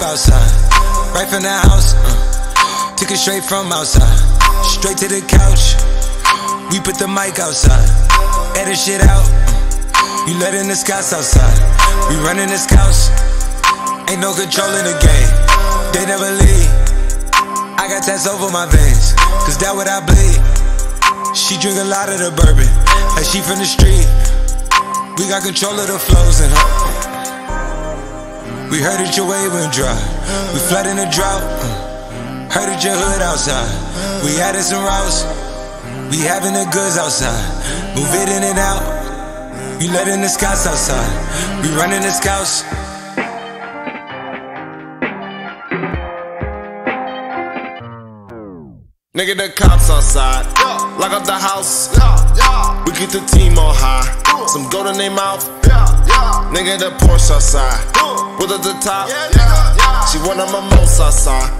outside, right from the house. Uh, took it straight from outside, straight to the couch. We put the mic outside, edit shit out. Uh, you letting the Scotts outside, we running the scouts. Ain't no control in the game, they never leave. I got tats over my veins, cause that what I bleed. She drink a lot of the bourbon, like she from the street. We got control of the flows in her. We heard that your wave went dry. We flood in the drought. Heard that your hood outside. We added some routes. We having the goods outside. Move it in and out. We letting the Scotts outside. We running the scouts. Nigga, the cops outside. Lock up the house. We keep the team on high. Some gold in their mouth. Nigga, the Porsche outside. With at the top. She one of my most outside.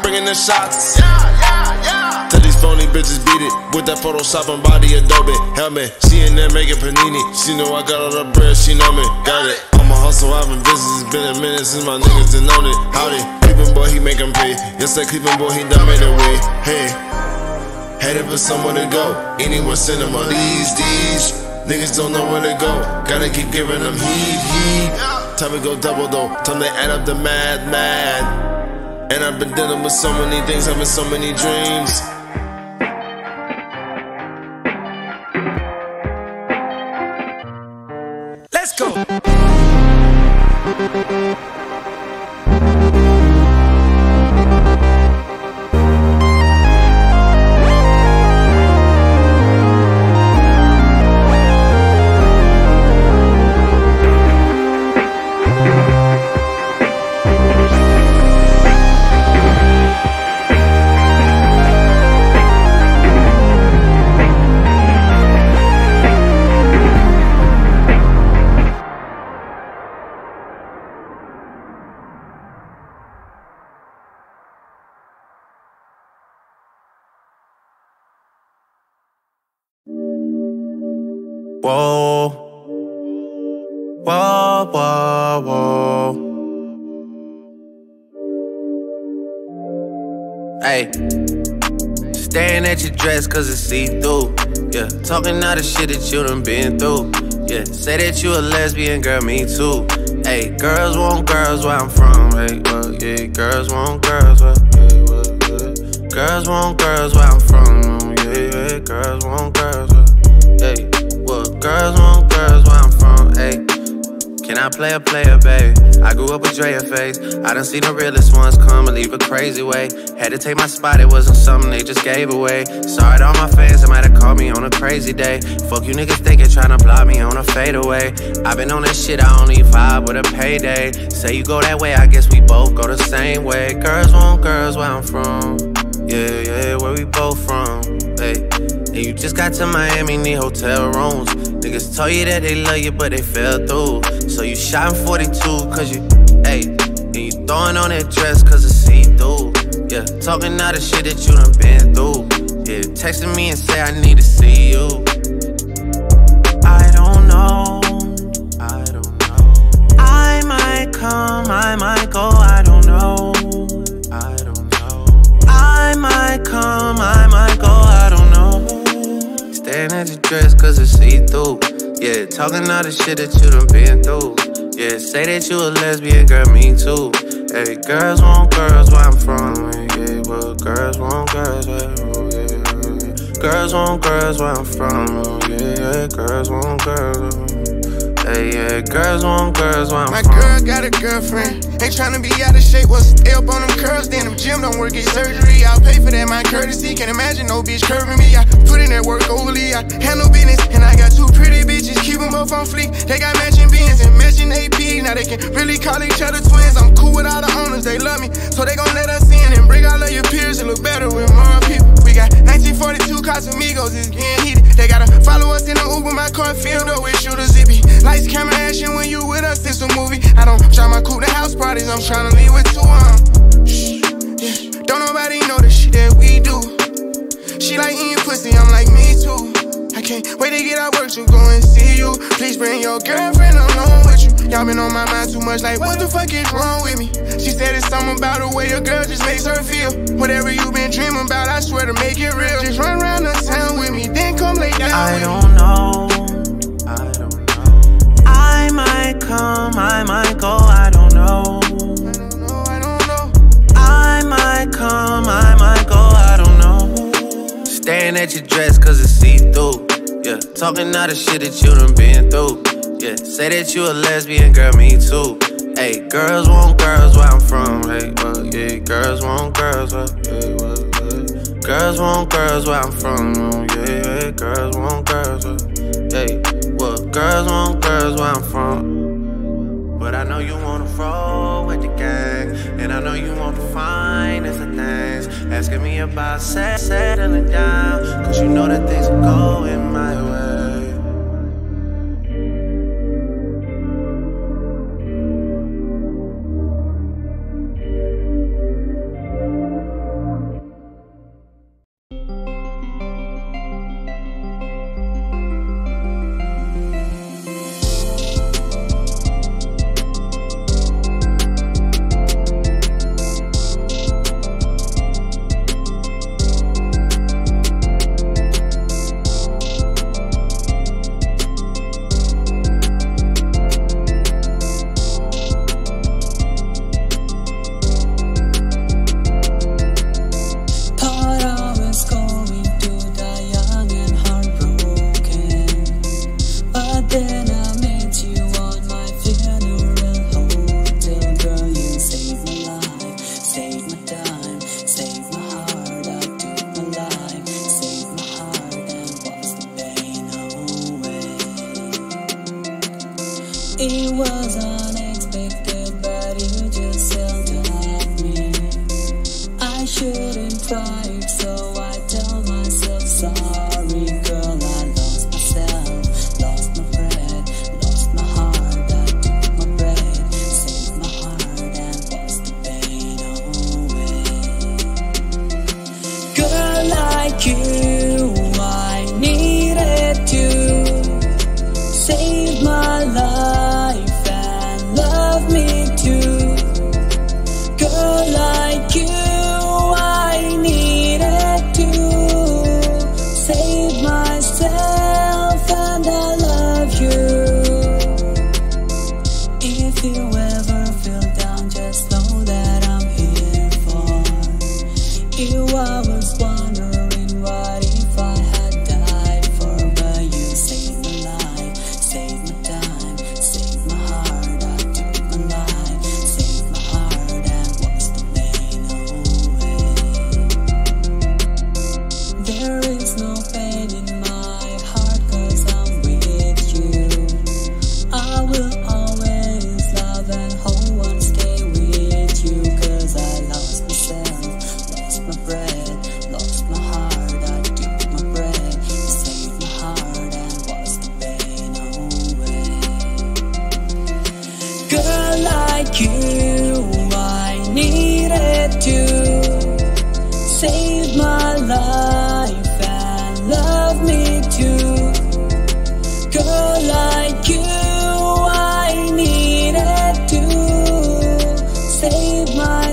Bringing the shots. Tell these phony bitches beat it with that Photoshop and body Adobe helmet. She in there making panini. She know I got all the bread. She know me. Got it. I'm a hustle. I've been busy. It's been a minute since my niggas done known it. Howdy. Cleveland boy, he make 'em pay. Yes, that Cleveland boy, he done made a way. Hey. Headed for somewhere to go. Anywhere cinema. These, these. Niggas don't know where to go. Gotta keep giving them heat, heat. Time to go double though. Time to add up the mad, mad. And I've been dealing with so many things, having so many dreams. Let's go. Hey. Staring at your dress cause it's see through. Yeah. Talking all the shit that you done been through. Yeah. Say that you a lesbian, girl, me too. Hey, girls want girls where I'm from. Hey, well, yeah, girls want girls where, yeah, well, yeah. Girls want girls where I'm from. Yeah, yeah, girls want girls where, hey. Well, girls want Can I play a player, baby? I grew up with Drea face. I done seen the realest ones come and leave a crazy way. Had to take my spot, it wasn't something they just gave away. Sorry to all my fans, they might have called me on a crazy day. Fuck you niggas thinking, tryna block me on a fadeaway. i been on that shit, I only vibe with a payday. Say you go that way, I guess we both go the same way. Girls want girls where I'm from. Yeah, yeah, where we both from. Hey. And you just got to Miami, need hotel rooms. Niggas told you that they love you, but they fell through. So you shot in 42, cause you, hey, and you throwing on that dress, cause it's see through. Yeah, talking all the shit that you done been through. Yeah, texting me and say I need to see you. Talking all the shit that you done been through. Yeah, say that you a lesbian, girl, me too. Hey, girls want girls where I'm from. Yeah, well, girls want girls where oh, yeah. Girls want girls where I'm from. Oh, yeah, girls want girls. Yeah, girls want girls I'm My from. girl got a girlfriend. Ain't tryna be out of shape. What's up on them curls? Then them gym don't work, get surgery. I'll pay for that, my courtesy. Can't imagine no bitch curving me. I put in that work overly. I handle business. And I got two pretty bitches. Keep them both on fleek. They got matching beans and matching AP. Now they can really call each other twins. I'm cool with all the owners. They love me. So they gon' let us in and bring all of your peers. It look better with more people. We got 1942 Casamigos. It's getting heated. They gotta follow us in the Uber. My car filled up with shooters. It be my cool to house parties. I'm tryna leave with two. Shh, yeah. Don't nobody know the shit that we do. She like eating pussy, I'm like me too. I can't wait to get out work to go and see you. Please bring your girlfriend along with you. Y'all been on my mind too much, like what the fuck is wrong with me? She said it's something about the way your girl just makes her feel. Whatever you been dreaming about, I swear to make it real. Just run around the town with me, then come lay down I don't know. At your dress cause it's see through. Yeah, talking all the shit that you done been through. Yeah, say that you a lesbian, girl, me too. Hey, girls want girls where I'm from. Hey, well, yeah, girls want girls where, yeah, well, yeah. Girls want girls where I'm from. Oh, yeah, yeah, girls want girls where, hey, well, girls want girls where I'm from. But I know you wanna roll with the gang. And I know you want the finest of things. Asking me about set, settling down. Cause you know that things are going my way.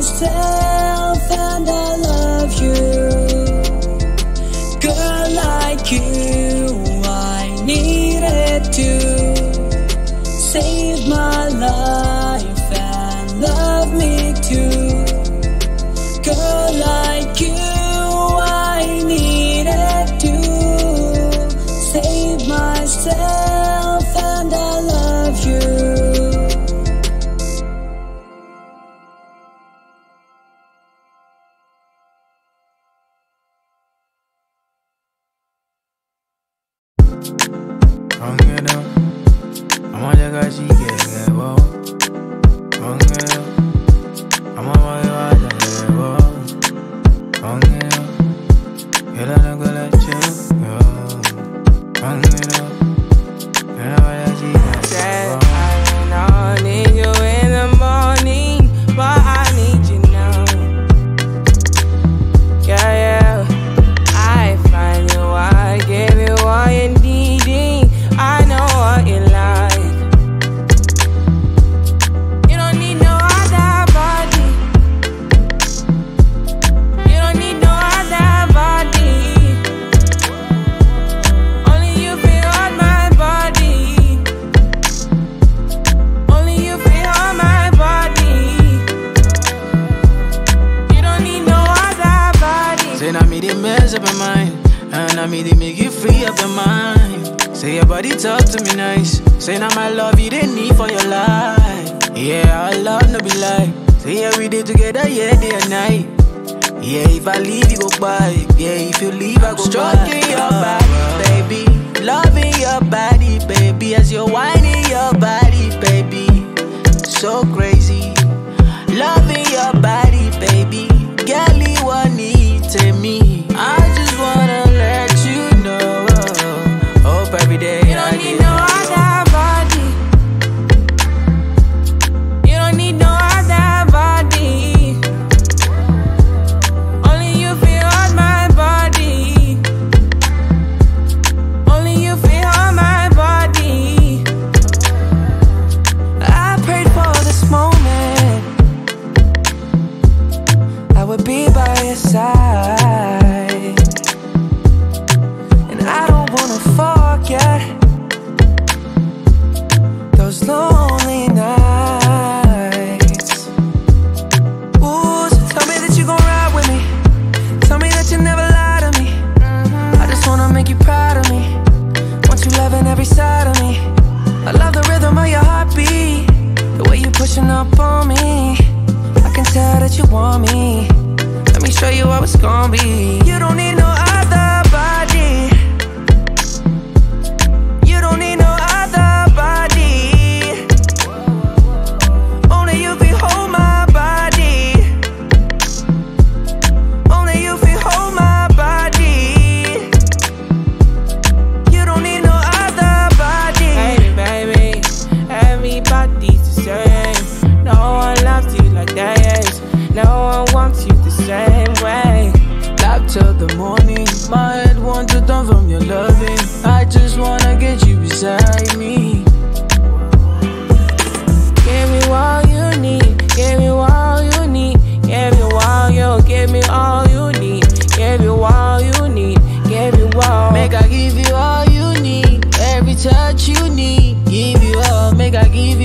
Save Hang it up. I'm on the guys, she get. up my mind. And I mean, they make you free up the mind. Say your body talk to me nice. Say now my love you didn't need for your life. Yeah, I love no be like. Say yeah, we did together, yeah, day and night. Yeah, if I leave, you go by. Yeah, if you leave, I go Stroking by. your back, baby. Loving your body, baby. As you're whining your body, baby. So crazy. Loving your body would be by your side. that you want me. Let me show you how it's gonna be. You don't need till the morning. My head wants to turn from your loving. I just wanna get you beside me. Give me all you need, give me all you need. Give me all you, give me all you need. Give me all you need, give me all Make I give you all you need. Every touch you need, give you all Make I give you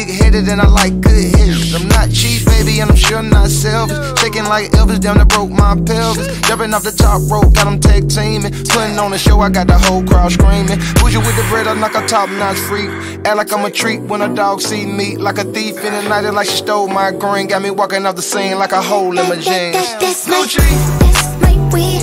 it and I like good hits. I'm not cheap, baby, and I'm sure not selfish. Shaking like Elvis, damn, that broke my pelvis. Jumping off the top rope, got them tag teaming. Putting on the show, I got the whole crowd screaming. Bougie with the bread, I knock a top notch freak. Act like I'm a treat when a dog see me. Like a thief in the night, like she stole my green. Got me walking off the scene like a hole in my jeans. That, that's my, that's my weed.